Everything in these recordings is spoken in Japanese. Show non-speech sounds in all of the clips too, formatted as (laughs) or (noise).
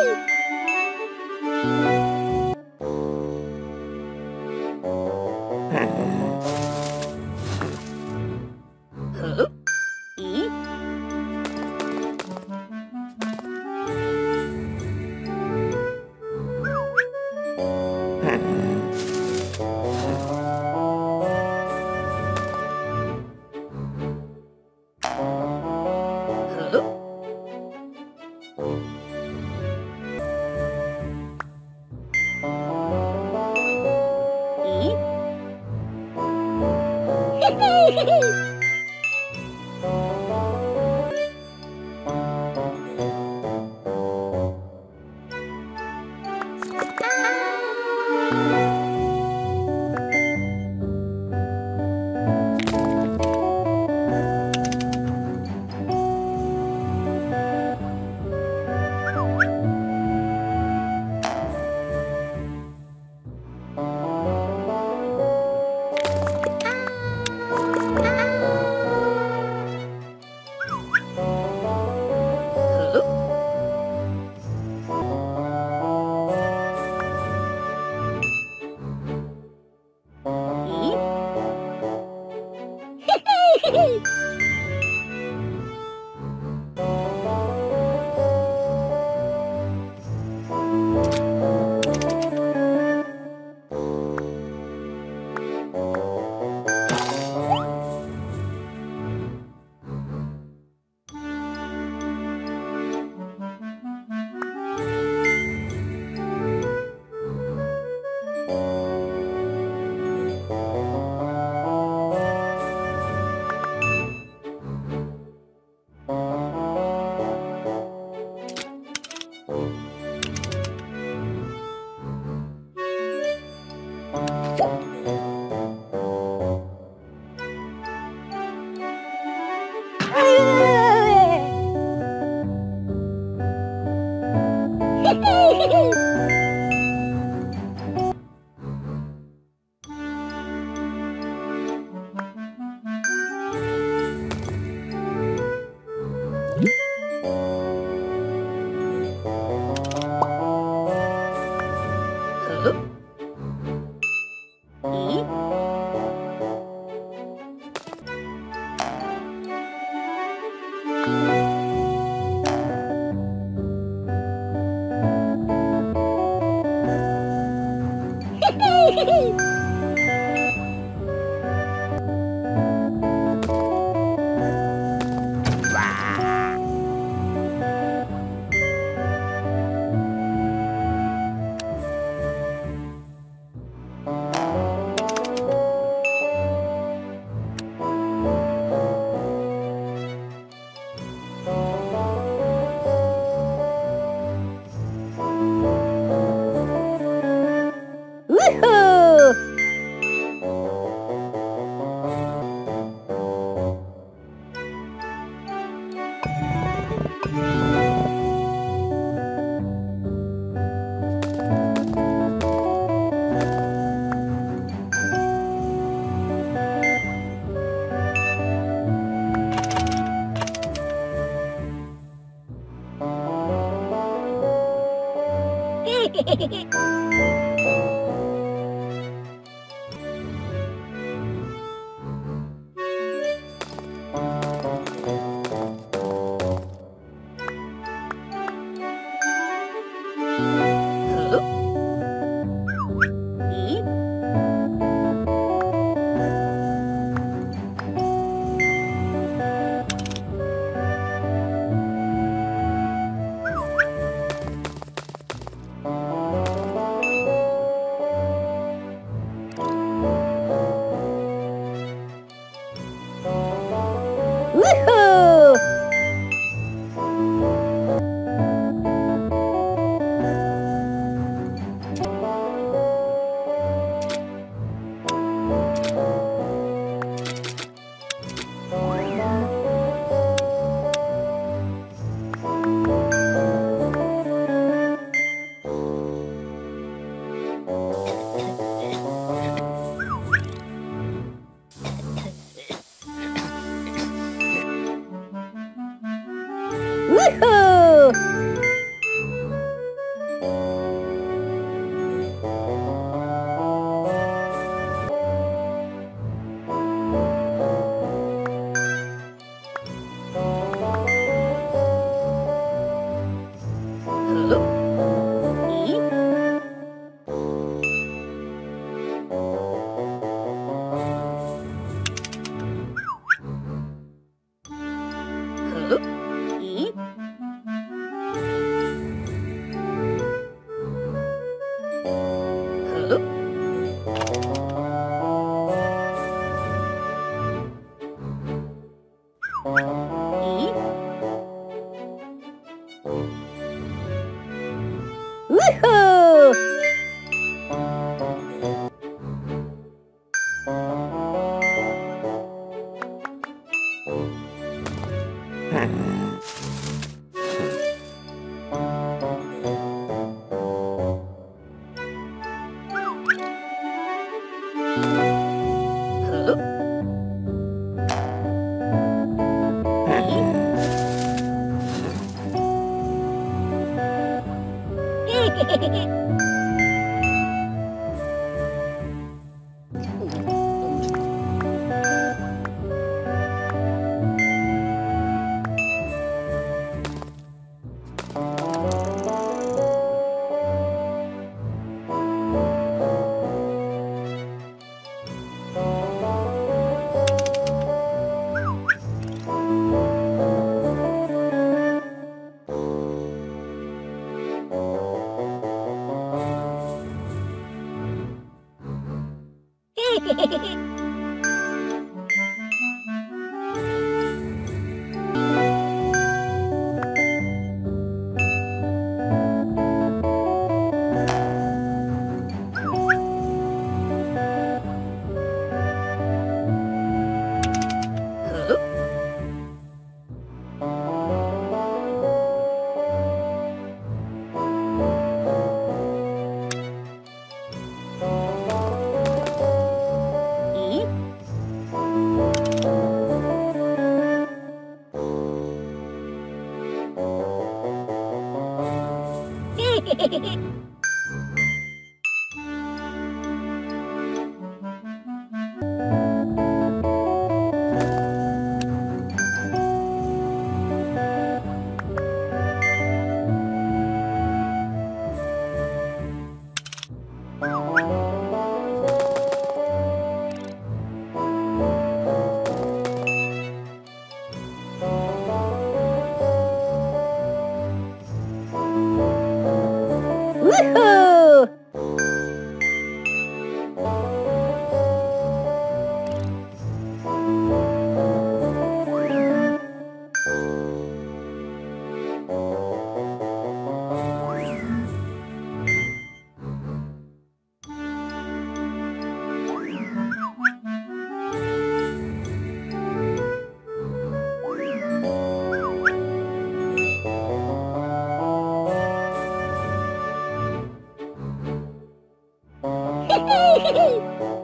Whee! Woohoo! (laughs) へへへへ。Hehehehe (laughs) Bye. Woohoo!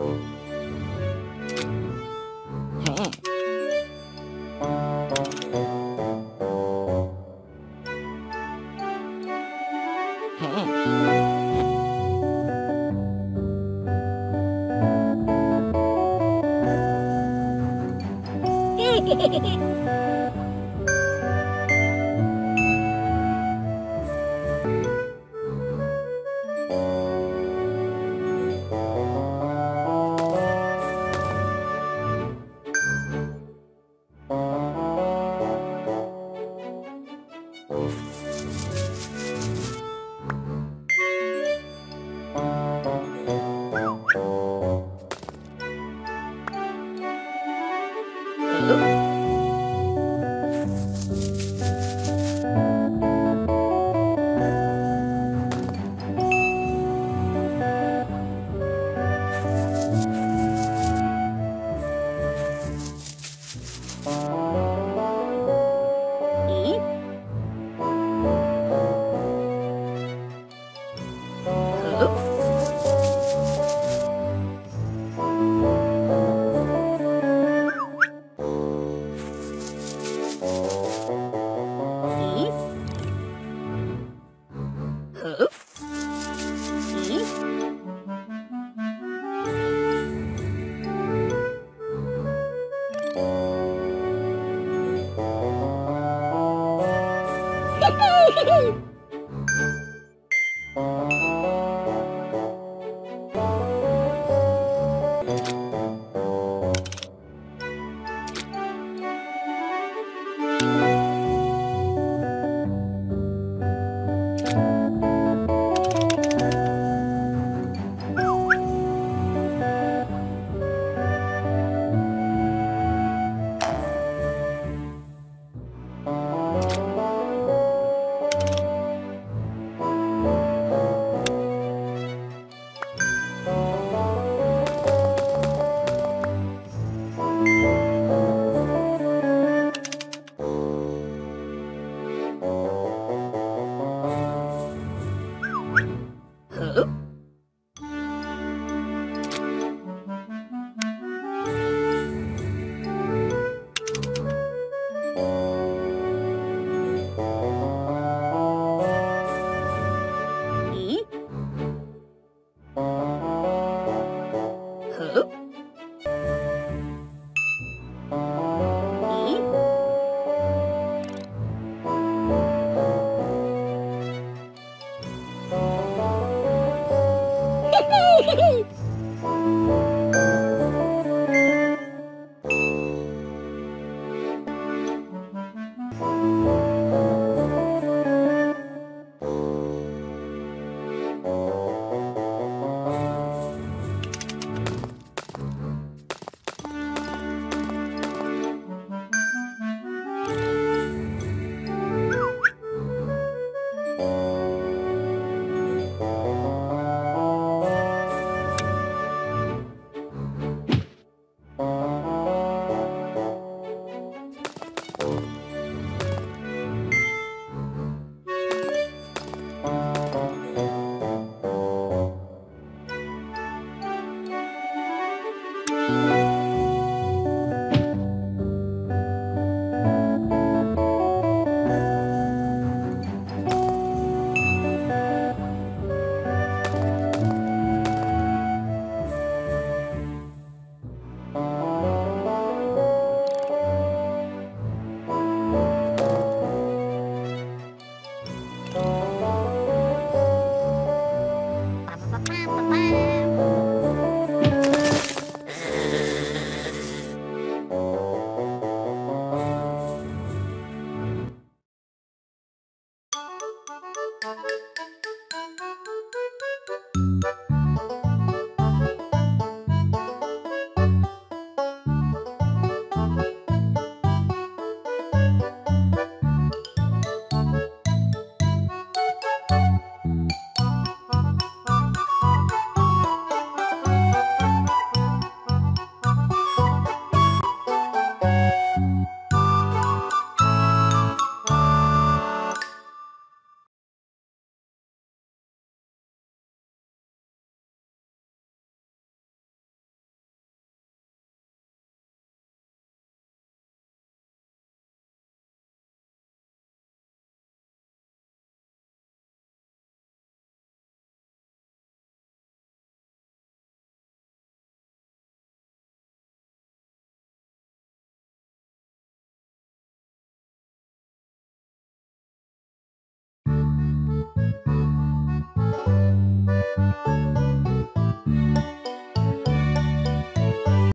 Hey. of